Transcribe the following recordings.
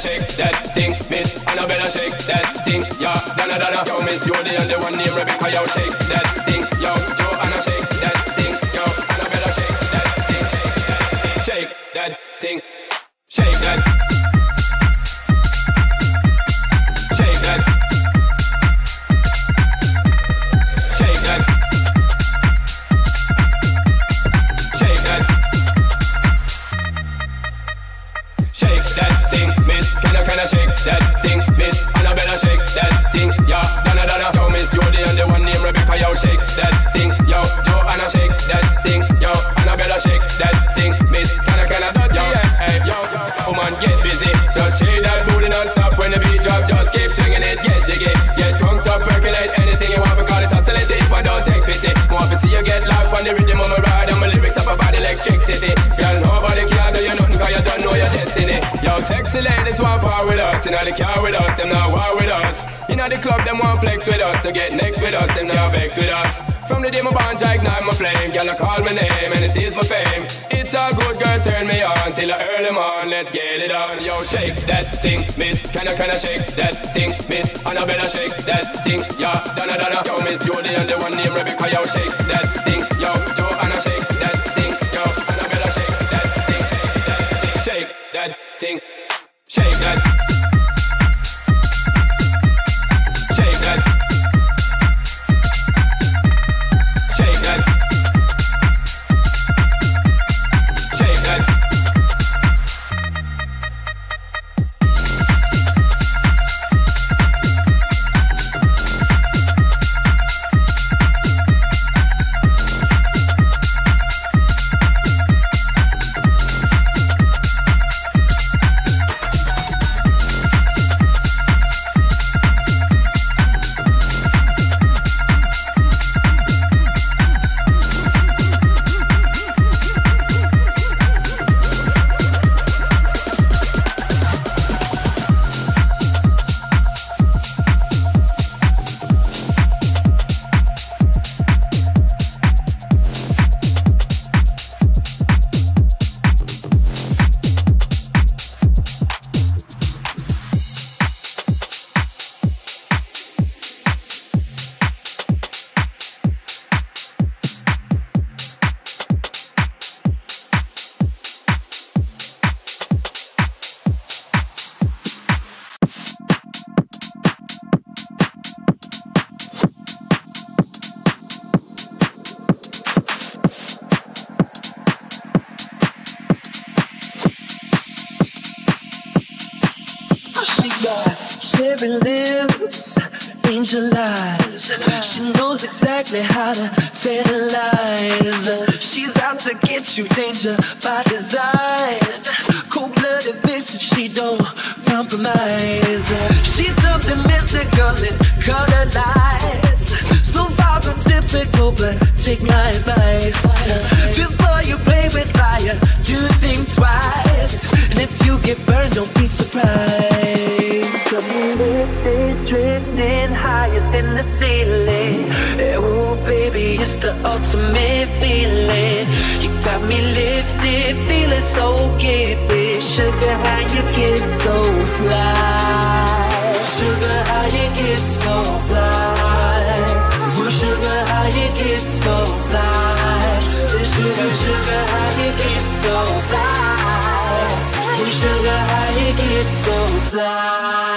shake that thing, miss? Annabella shake that thing, yeah. Donna, Donna, yo, miss Jody and the one named Rebecca, yo, shake that thing, electricity. Girl, nobody can do you nothing 'cause you don't know your destiny. Yo, sexy ladies want part with us, you know the car with us, them not war with us. You know the club, them want flex with us, to get next with us, them not vex with us. From the day my bond, I ignite my flame, girl, I call my name and it is my fame. It's all good, girl, turn me on till I earn them. Let's get it on. Yo, shake that thing, miss. Can I, can I shake that thing, miss? Annabella shake that thing, yeah. Donna, Donna, yo, miss Jody and the one named Rebecca, yo, shake that thing, yo. Drifting higher than the ceiling. Oh, baby, it's the ultimate feeling. You got me lifted, feeling so gifted. Sugar, how you get so fly? Sugar, how you get so fly? Oh, sugar, how you get so fly? Sugar, sugar, how you get so fly? Oh, sugar, how you get so fly?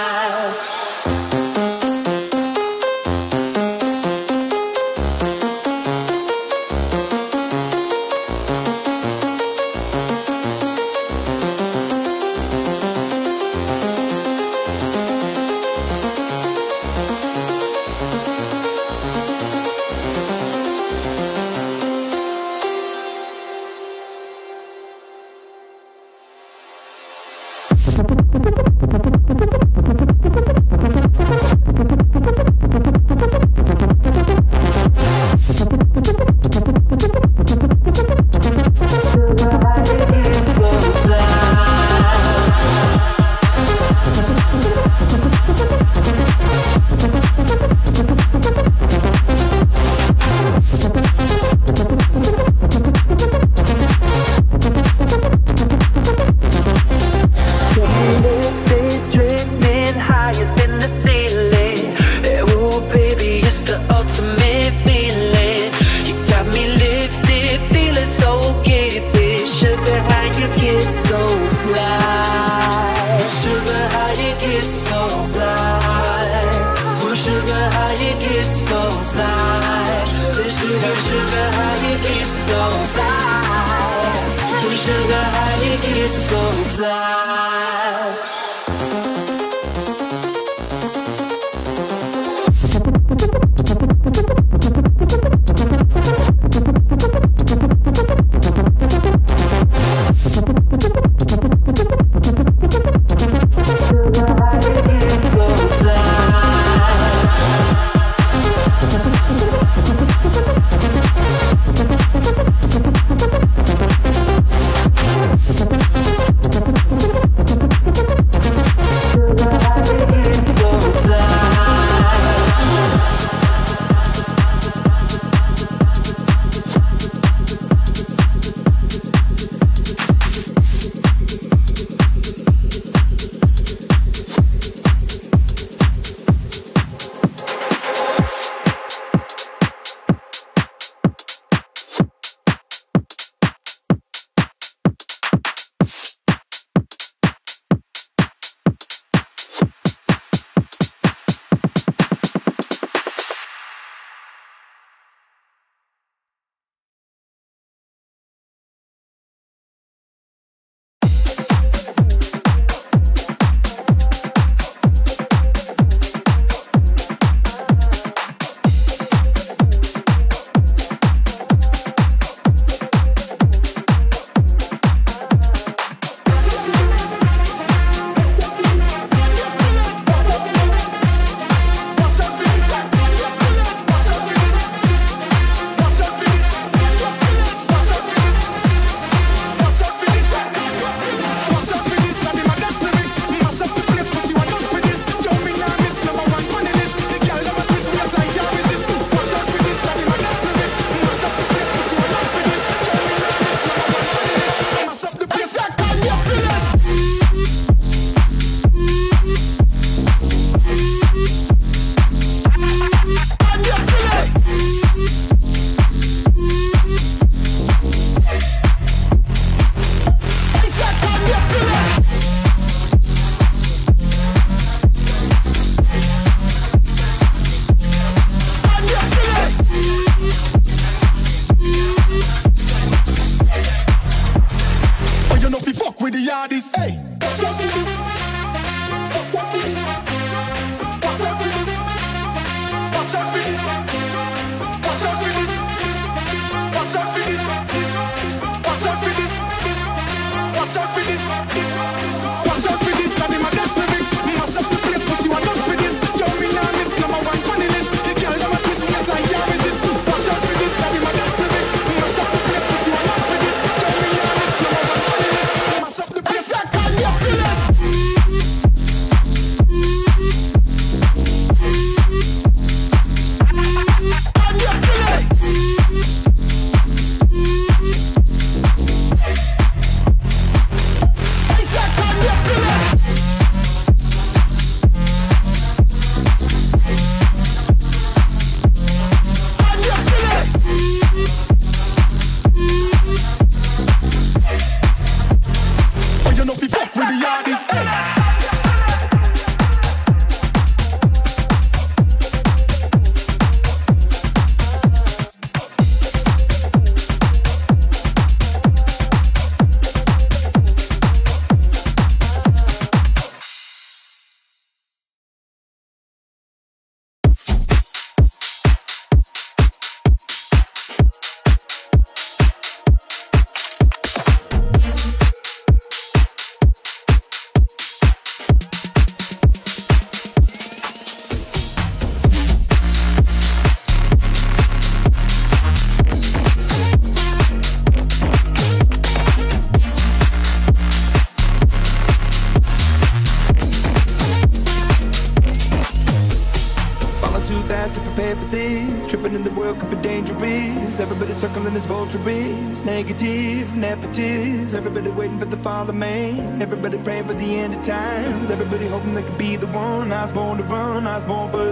hoping they could be the one. I was born to run, I was born for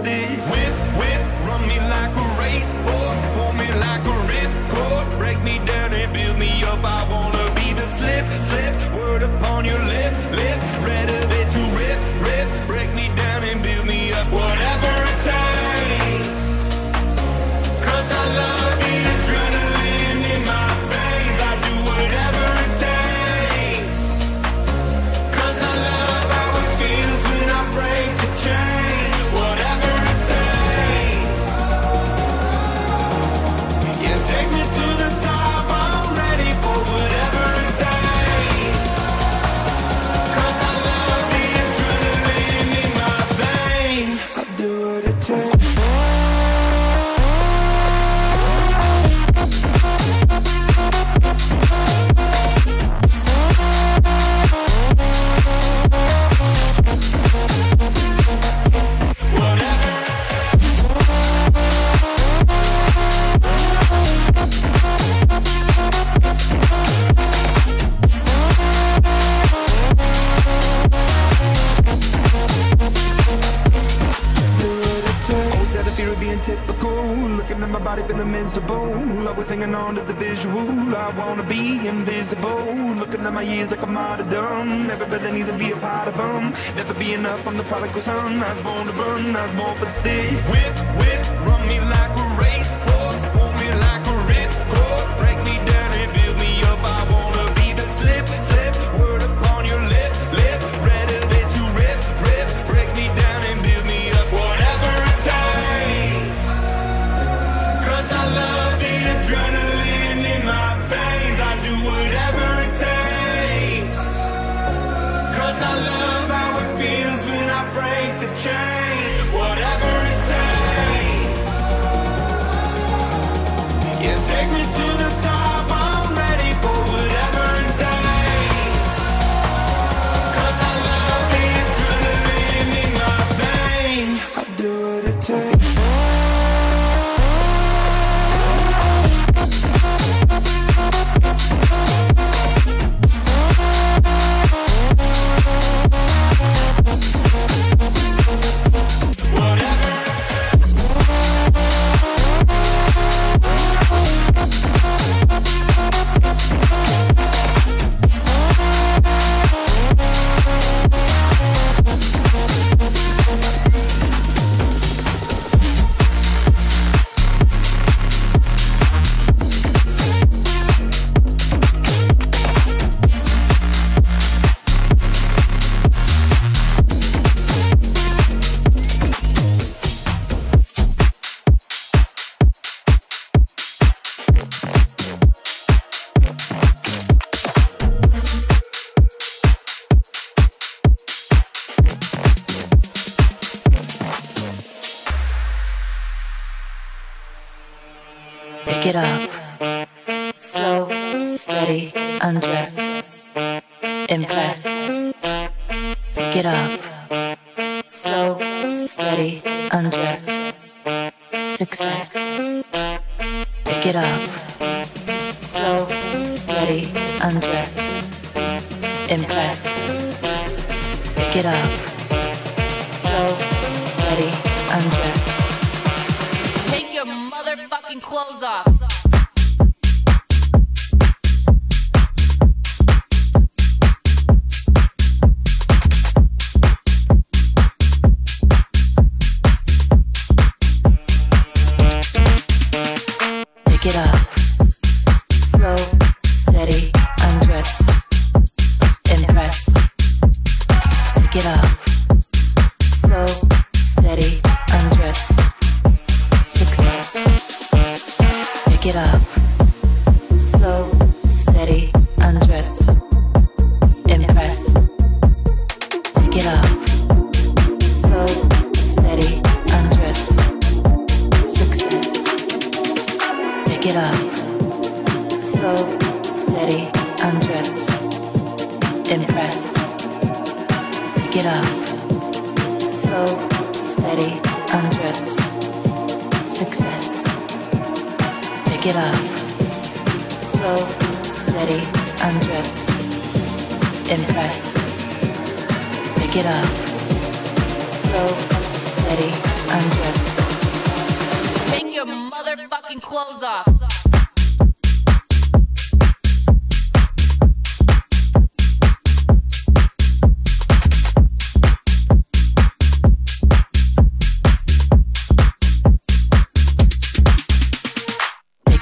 I wanna be invisible Looking at my years like I'm out of dumb. Everybody needs to be a part of them Never be enough, I'm the prodigal son I was born to burn. I was born for this Whip, whip, run me success. Pick it up. Slow, steady, undress. Impress. Pick it up. Slow, steady,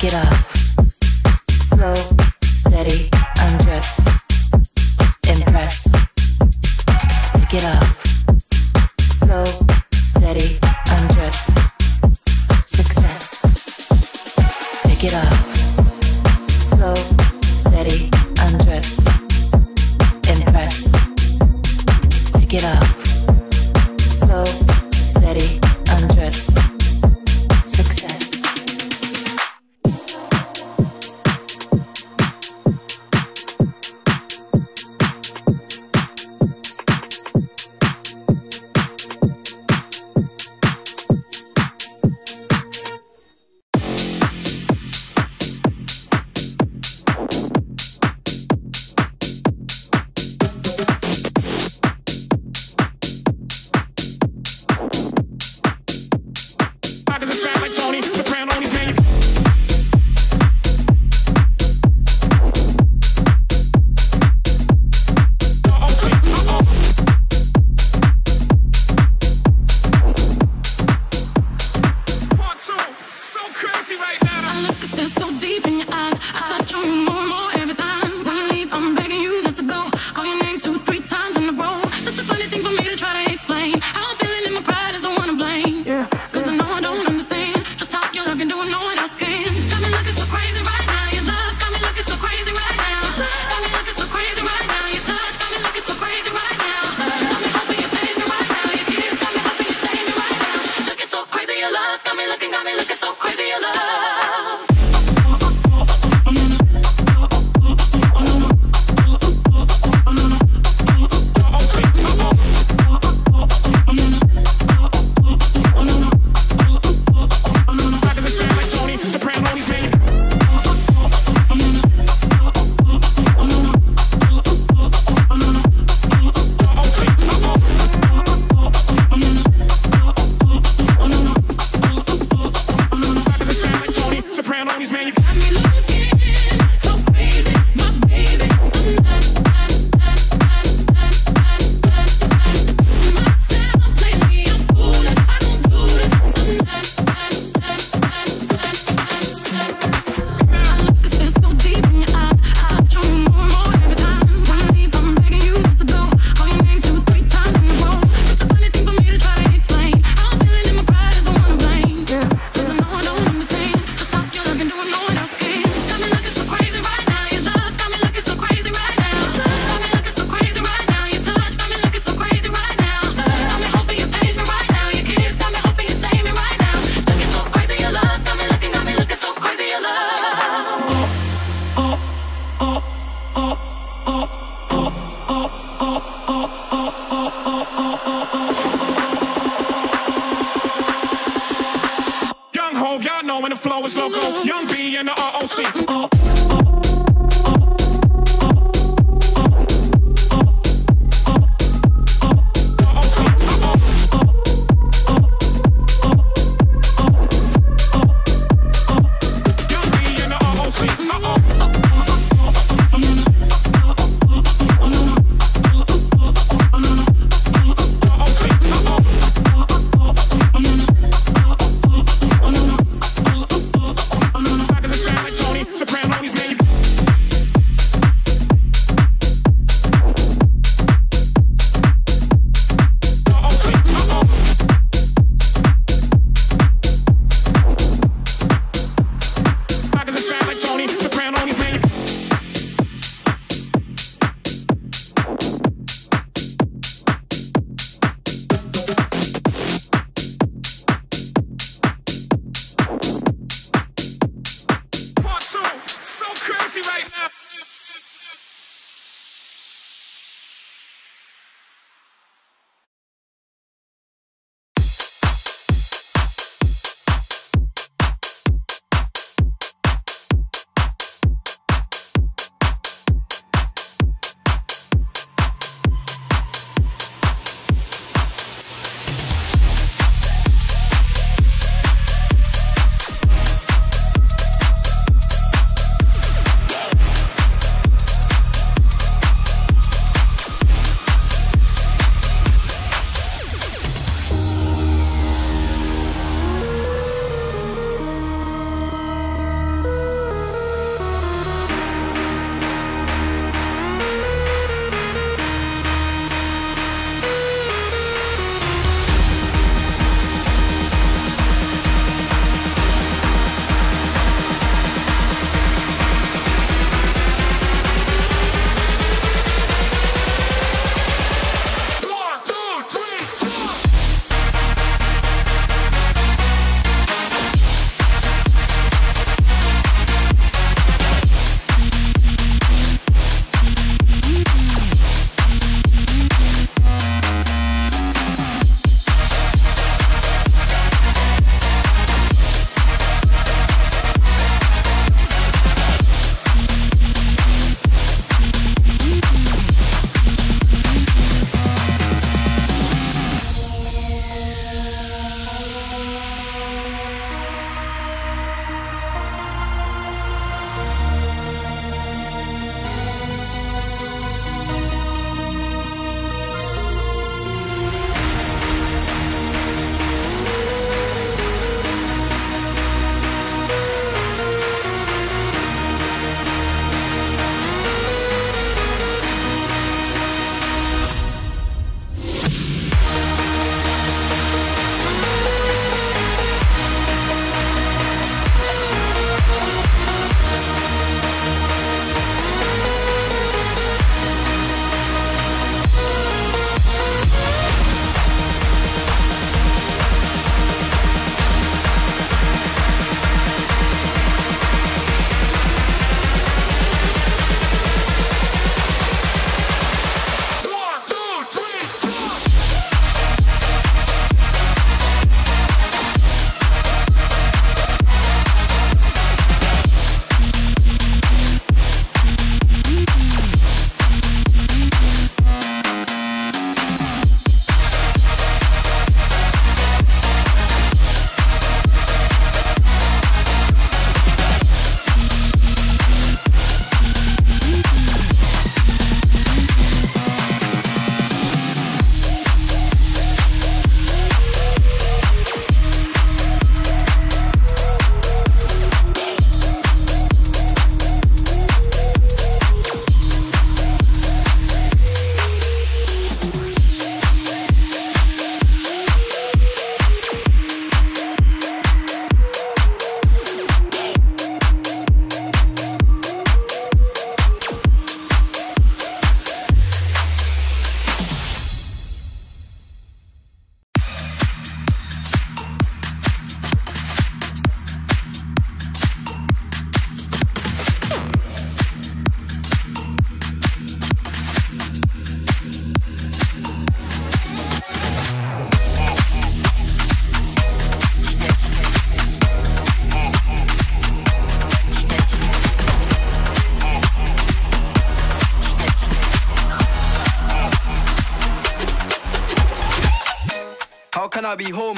Pick it up. Slow.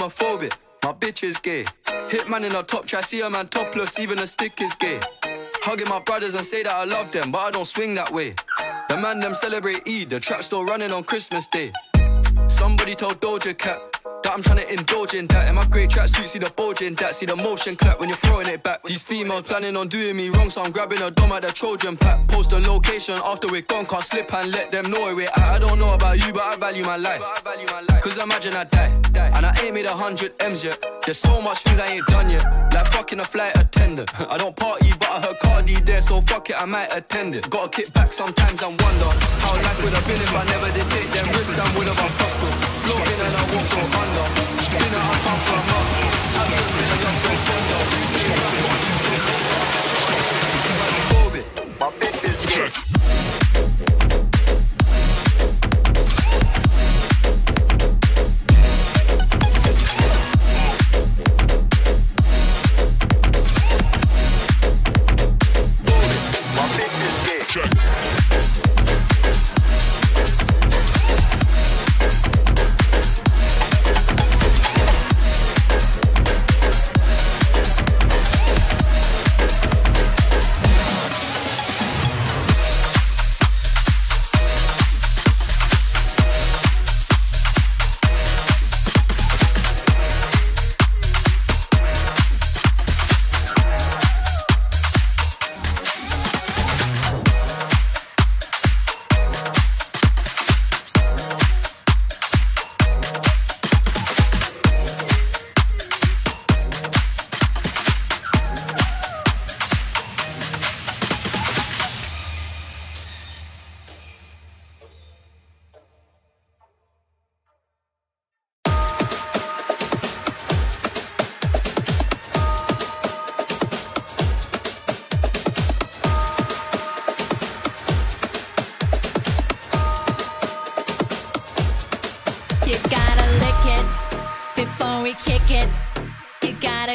Homophobic? My bitch is gay. Hit man in a top try, see a man topless, even a stick is gay. Hugging my brothers and say that I love them, but I don't swing that way. The man them celebrate Eid, the trap still running on Christmas Day. Somebody told Doja Cat I'm trying to indulge in that. In my great tracksuit, see the bulging that. See the motion clap when you're throwing it back. These females planning on doing me wrong, so I'm grabbing a dom at the Trojan pack. Post the location after we're gone, can't slip and let them know we're at. I don't know about you, but I value my life. Cause imagine I die, and I ain't made a hundred M's yet. There's so much things I ain't done yet. Like fucking a flight attendant. I don't party, but I heard Cardi there, so fuck it, I might attend it. Gotta kick back sometimes and wonder how life would have been if I never did take them risks and would have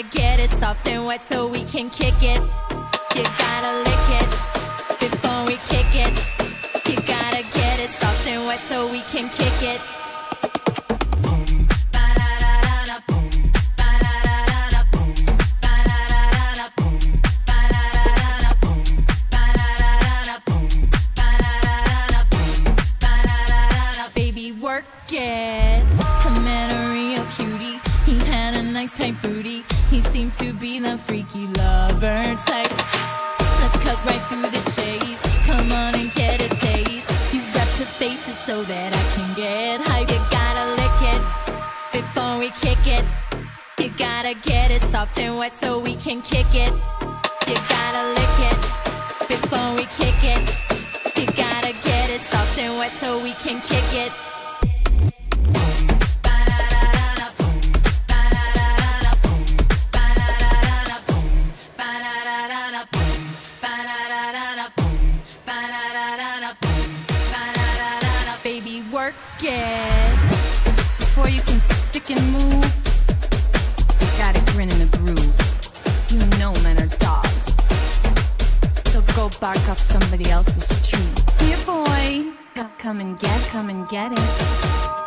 gotta get it soft and wet so we can kick it. You gotta lick it before we kick it. You gotta get it soft and wet so we can kick it. Can kick it. You gotta lick it before we kick it. You gotta get it soft and wet so we can kick it. Baby, work it. Before you can stick and move, somebody else's tree. Here, boy. Co- Come and get, come and get it.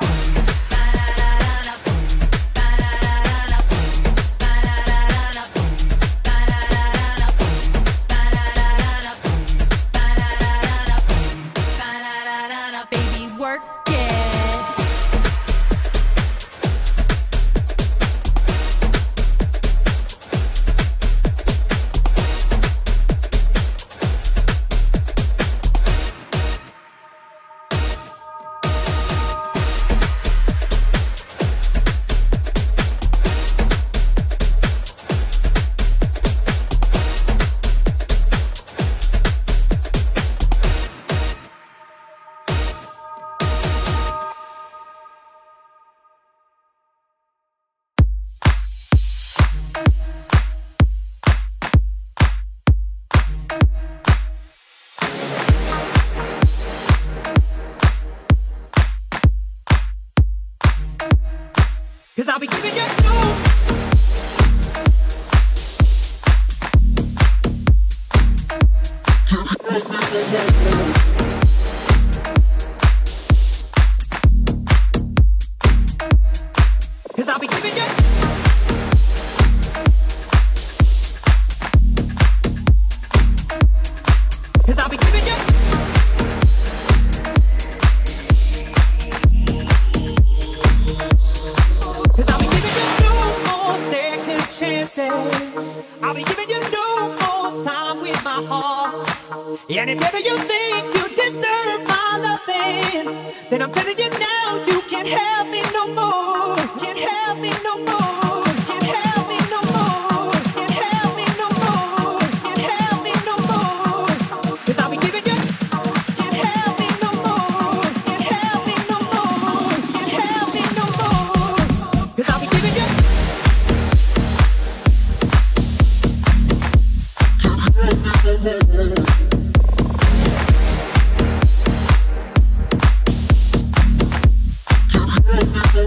I'll be giving you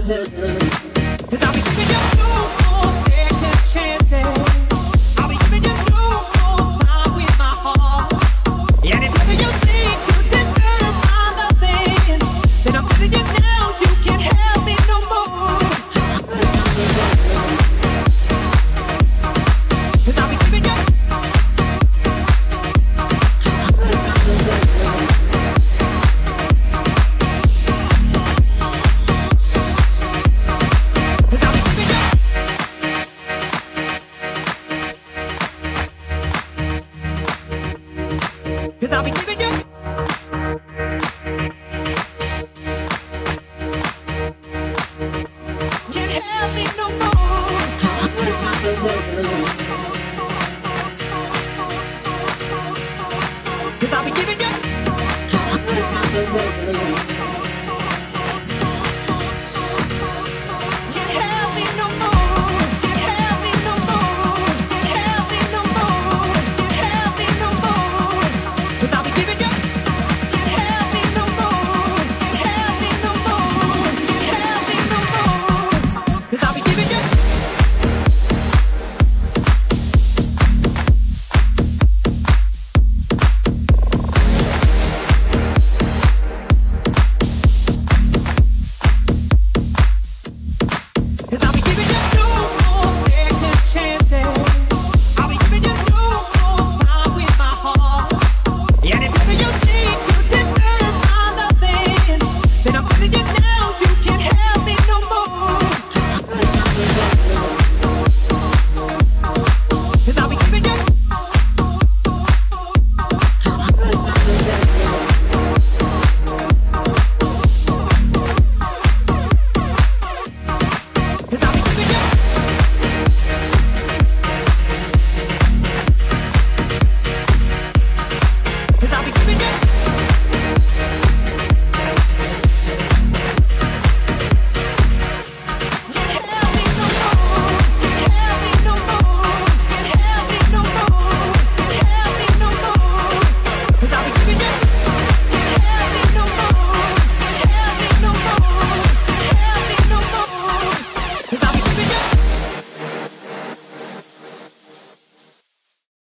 yeah, yeah.